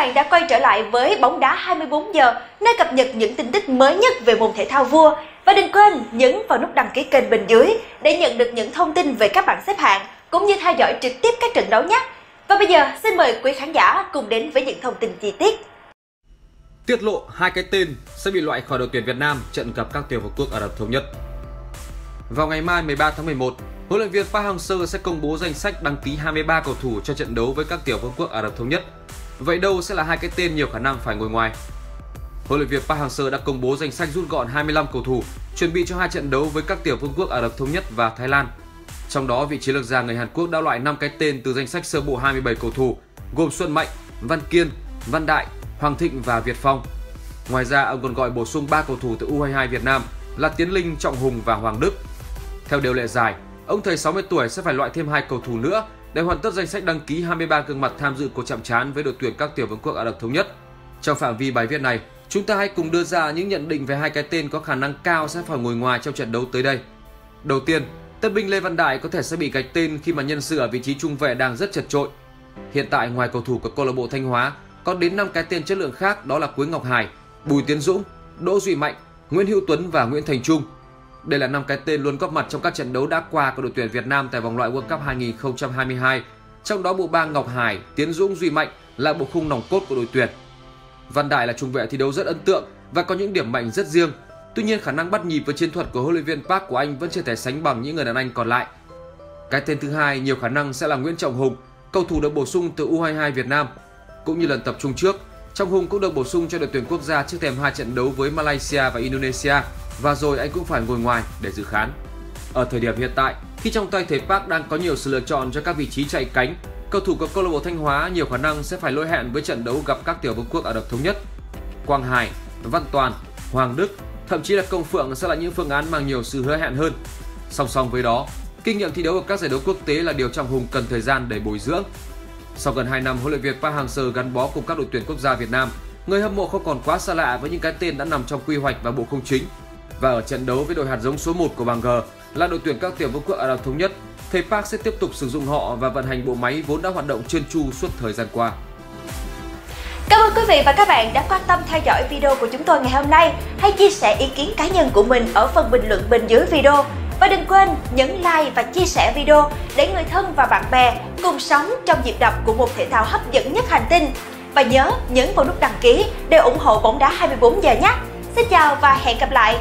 bạn đã quay trở lại với bóng đá 24 giờ, nơi cập nhật những tin tức mới nhất về môn thể thao vua. Và đừng quên nhấn vào nút đăng ký kênh bên dưới để nhận được những thông tin về các bảng xếp hạng cũng như theo dõi trực tiếp các trận đấu nhé. Và bây giờ xin mời quý khán giả cùng đến với những thông tin chi tiết. Tiết lộ hai cái tên sẽ bị loại khỏi đội tuyển Việt Nam trận gặp các tiểu vương quốc Ả Rập Thống Nhất. Vào ngày mai 13 tháng 11, huấn luyện viên Park Hang-seo sẽ công bố danh sách đăng ký 23 cầu thủ cho trận đấu với các tiểu vương quốc Ả Rập Thống Nhất. Vậy đâu sẽ là hai cái tên nhiều khả năng phải ngồi ngoài? Huấn luyện viên Park Hang-seo đã công bố danh sách rút gọn 25 cầu thủ chuẩn bị cho hai trận đấu với các tiểu vương quốc Ả Rập Thống Nhất và Thái Lan. Trong đó, vị chiến lược gia người Hàn Quốc đã loại 5 cái tên từ danh sách sơ bộ 27 cầu thủ gồm Xuân Mạnh, Văn Kiên, Văn Đại, Hoàng Thịnh và Việt Phong. Ngoài ra, ông còn gọi bổ sung 3 cầu thủ từ U22 Việt Nam là Tiến Linh, Trọng Hùng và Hoàng Đức. Theo điều lệ giải, ông thầy 60 tuổi sẽ phải loại thêm hai cầu thủ nữa để hoàn tất danh sách đăng ký 23 gương mặt tham dự cuộc chạm trán với đội tuyển các tiểu vương quốc Ả Rập thống nhất. Trong phạm vi bài viết này, chúng ta hãy cùng đưa ra những nhận định về hai cái tên có khả năng cao sẽ phải ngồi ngoài trong trận đấu tới đây. Đầu tiên, tân binh Lê Văn Đại có thể sẽ bị gạch tên khi mà nhân sự ở vị trí trung vệ đang rất chật trội. Hiện tại ngoài cầu thủ của câu lạc bộ Thanh Hóa, có đến 5 cái tên chất lượng khác đó là Quế Ngọc Hải, Bùi Tiến Dũng, Đỗ Duy Mạnh, Nguyễn Hữu Tuấn và Nguyễn Thành Trung. Đây là năm cái tên luôn góp mặt trong các trận đấu đã qua của đội tuyển Việt Nam tại vòng loại World Cup 2022. Trong đó bộ ba Ngọc Hải, Tiến Dũng, Duy Mạnh là bộ khung nòng cốt của đội tuyển. Văn Đại là trung vệ thi đấu rất ấn tượng và có những điểm mạnh rất riêng. Tuy nhiên khả năng bắt nhịp với chiến thuật của huấn luyện viên Park của anh vẫn chưa thể sánh bằng những người đàn anh còn lại. Cái tên thứ hai nhiều khả năng sẽ là Nguyễn Trọng Hùng, cầu thủ được bổ sung từ U22 Việt Nam. Cũng như lần tập trung trước, Trọng Hùng cũng được bổ sung cho đội tuyển quốc gia trước thềm hai trận đấu với Malaysia và Indonesia và rồi anh cũng phải ngồi ngoài để dự khán. Ở thời điểm hiện tại, khi trong tay thầy Park đang có nhiều sự lựa chọn cho các vị trí chạy cánh, cầu thủ của câu lạc bộ Thanh Hóa nhiều khả năng sẽ phải lỗi hẹn với trận đấu gặp các tiểu vương quốc Ả Rập thống nhất. Quang Hải, Văn Toàn, Hoàng Đức, thậm chí là Công Phượng sẽ là những phương án mang nhiều sự hứa hẹn hơn. Song song với đó, kinh nghiệm thi đấu ở các giải đấu quốc tế là điều Trọng Hùng cần thời gian để bồi dưỡng. Sau gần 2 năm huấn luyện viên Park Hang-seo gắn bó cùng các đội tuyển quốc gia Việt Nam, người hâm mộ không còn quá xa lạ với những cái tên đã nằm trong quy hoạch và bộ khung chính. Và ở trận đấu với đội hạt giống số 1 của bảng G là đội tuyển các tiểu vương quốc Ả Rập thống nhất, thầy Park sẽ tiếp tục sử dụng họ và vận hành bộ máy vốn đã hoạt động trơn tru suốt thời gian qua. Cảm ơn quý vị và các bạn đã quan tâm theo dõi video của chúng tôi ngày hôm nay. Hãy chia sẻ ý kiến cá nhân của mình ở phần bình luận bên dưới video. Và đừng quên nhấn like và chia sẻ video để người thân và bạn bè cùng sống trong nhịp đập của một thể thao hấp dẫn nhất hành tinh. Và nhớ nhấn vào nút đăng ký để ủng hộ bóng đá 24 giờ nhé. Xin chào và hẹn gặp lại!